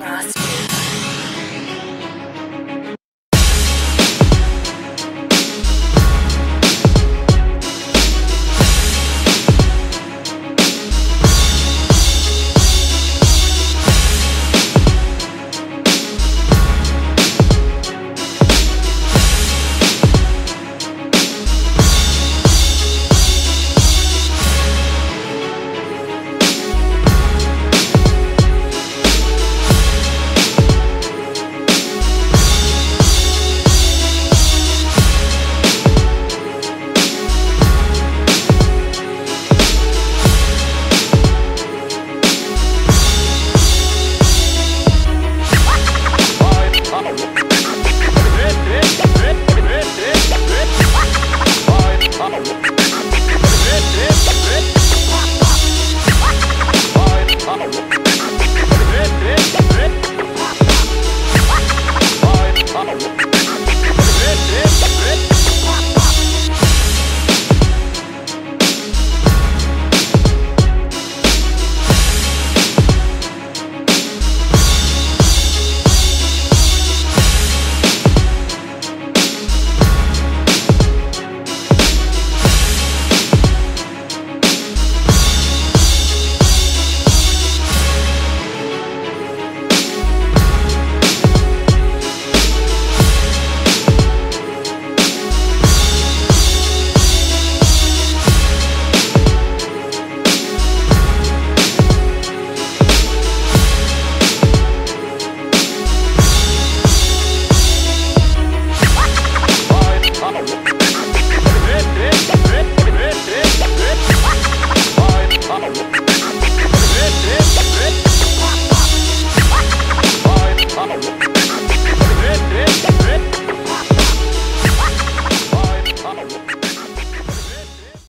Ross.